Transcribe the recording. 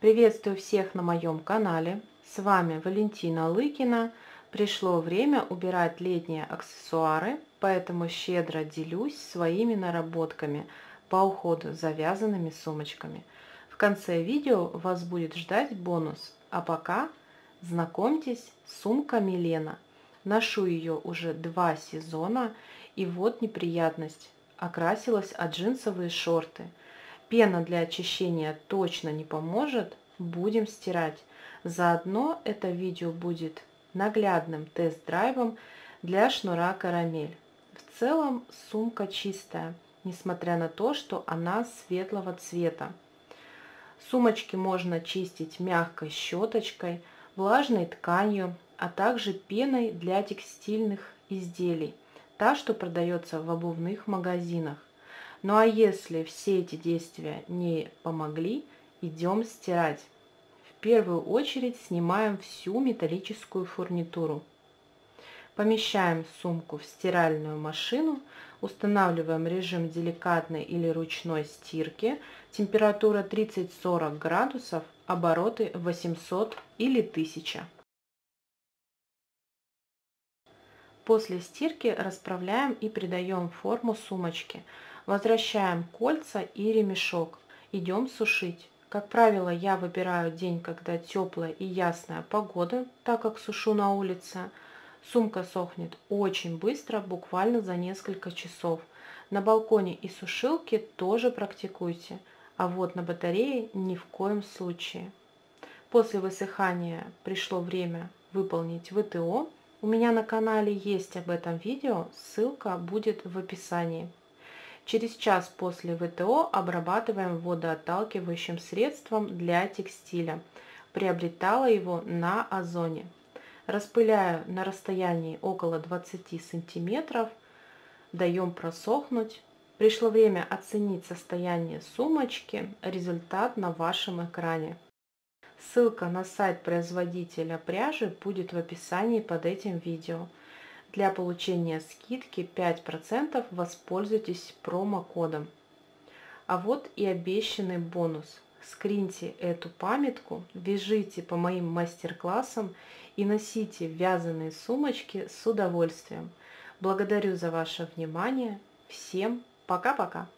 Приветствую всех на моем канале. С вами Валентина Лыкина. Пришло время убирать летние аксессуары, поэтому щедро делюсь своими наработками по уходу за вязаными сумочками. В конце видео вас будет ждать бонус. А пока знакомьтесь, сумка Милена. Ношу ее уже два сезона и вот неприятность. Окрасилась от джинсовые шорты – Пена для очищения точно не поможет, будем стирать. Заодно это видео будет наглядным тест-драйвом для шнура карамель. В целом сумка чистая, несмотря на то, что она светлого цвета. Сумочки можно чистить мягкой щеточкой, влажной тканью, а также пеной для текстильных изделий, та, что продается в обувных магазинах. Ну а если все эти действия не помогли, идем стирать. В первую очередь снимаем всю металлическую фурнитуру. Помещаем сумку в стиральную машину, устанавливаем режим деликатной или ручной стирки, температура 30-40 градусов, обороты 800 или 1000. После стирки расправляем и придаем форму сумочки – Возвращаем кольца и ремешок. Идем сушить. Как правило, я выбираю день, когда теплая и ясная погода, так как сушу на улице. Сумка сохнет очень быстро, буквально за несколько часов. На балконе и сушилке тоже практикуйте, а вот на батарее ни в коем случае. После высыхания пришло время выполнить ВТО. У меня на канале есть об этом видео, ссылка будет в описании. Через час после ВТО обрабатываем водоотталкивающим средством для текстиля. Приобретала его на Озоне. Распыляю на расстоянии около 20 сантиметров. Даем просохнуть. Пришло время оценить состояние сумочки. Результат на вашем экране. Ссылка на сайт производителя пряжи будет в описании под этим видео. Для получения скидки 5% воспользуйтесь промокодом. А вот и обещанный бонус. Скриньте эту памятку, вяжите по моим мастер-классам и носите вязаные сумочки с удовольствием. Благодарю за ваше внимание. Всем пока-пока!